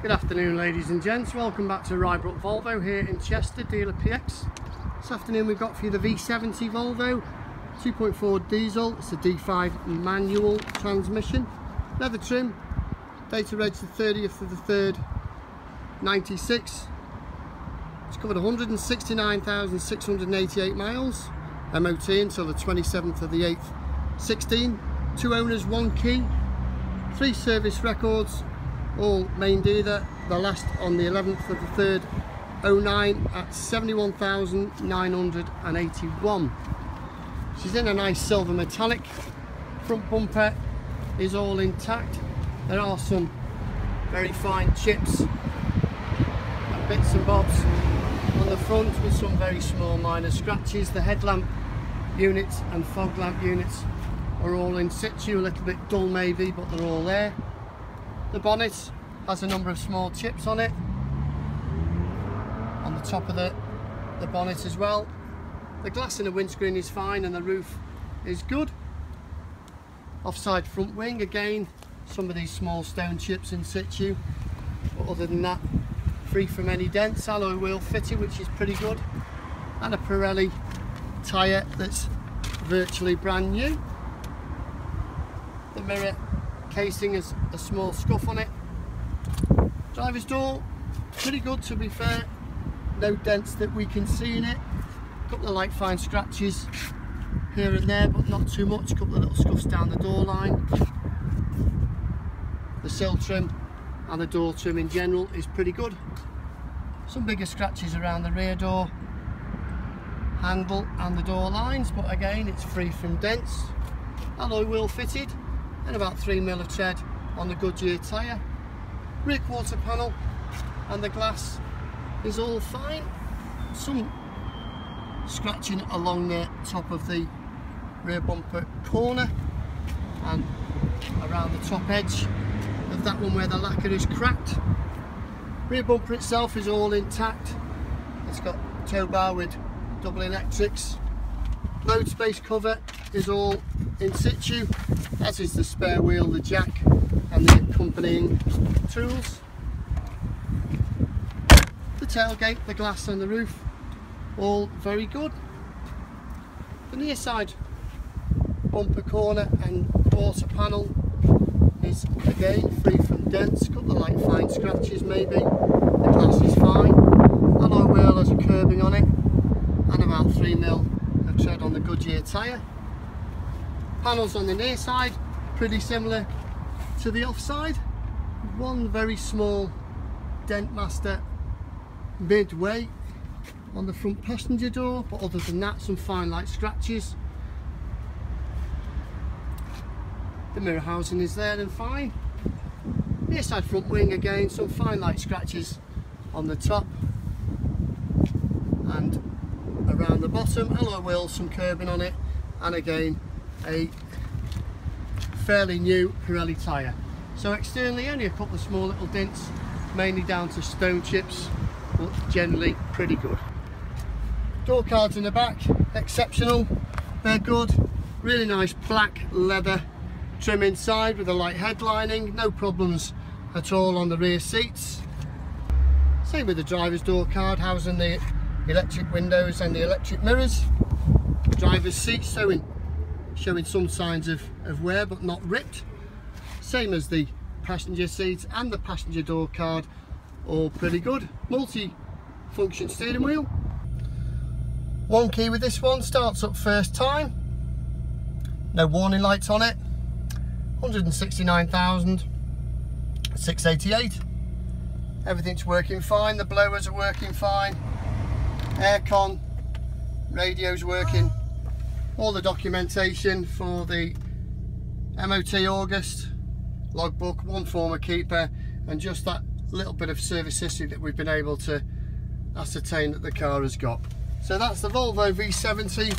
Good afternoon ladies and gents, welcome back to Rybrook Volvo here in Chester, dealer PX. This afternoon we've got for you the V70 Volvo, 2.4 diesel, it's a D5 manual transmission, leather trim, data reg the 30th of the 3rd, 96. It's covered 169,688 miles, MOT until the 27th of the 8th, 16, two owners, one key, three service records, all main dealer the last on the 11th of the 3rd 09 at 71,981 she's in a nice silver metallic. Front bumper is all intact. There are some very fine chips and bits and bobs on the front with some very small minor scratches. The headlamp units and fog lamp units are all in situ a little bit dull maybe but they're all there the bonnet has a number of small chips on it. On the top of the, the bonnet as well. The glass in the windscreen is fine and the roof is good. Offside front wing again, some of these small stone chips in situ. But other than that, free from any dents, alloy wheel fitting which is pretty good. And a Pirelli tyre that's virtually brand new. The mirror casing has a small scuff on it. Driver's door, pretty good to be fair. No dents that we can see in it. A couple of light fine scratches here and there, but not too much. A couple of little scuffs down the door line. The sill trim and the door trim in general is pretty good. Some bigger scratches around the rear door handle and the door lines, but again, it's free from dents. Alloy wheel fitted and about 3mm of tread on the Goodyear tyre. Rear quarter panel and the glass is all fine. Some scratching along the top of the rear bumper corner and around the top edge of that one where the lacquer is cracked. Rear bumper itself is all intact. It's got tow bar with double electrics. Load space cover is all in situ, as is the spare wheel, the jack and the accompanying tools. The tailgate, the glass and the roof, all very good. The near side bumper corner and quarter panel is again free from dents, couple of light fine scratches maybe. The glass is fine. Alloy wheel has a curbing on it and about 3mm of tread on the Goodyear tyre. Panels on the near side, pretty similar to the offside. One very small dent master midway on the front passenger door, but other than that, some fine light scratches. The mirror housing is there and fine. Near side front wing again, some fine light scratches on the top and the bottom. Alloy wheels, some curbing on it, and again a fairly new Pirelli tyre. So externally only a couple of small little dents, mainly down to stone chips, but generally pretty good. Door cards in the back, exceptional, they're good. Really nice black leather trim inside with a light headlining, no problems at all on the rear seats. Same with the driver's door card, housing the electric windows and the electric mirrors. Driver's seat showing showing some signs of, of wear but not ripped. Same as the passenger seats and the passenger door card, all pretty good. Multi-function steering wheel. One key with this one, starts up first time. No warning lights on it. 169,688. Everything's working fine, the blowers are working fine. Aircon, radio's working all the documentation for the MOT August logbook, one former keeper and just that little bit of service history that we've been able to ascertain that the car has got. So that's the Volvo V70,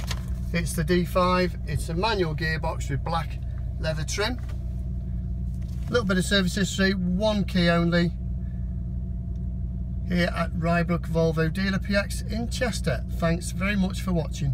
it's the D5, it's a manual gearbox with black leather trim. A little bit of service history, one key only, here at Rybrook Volvo Dealer PX in Chester. Thanks very much for watching.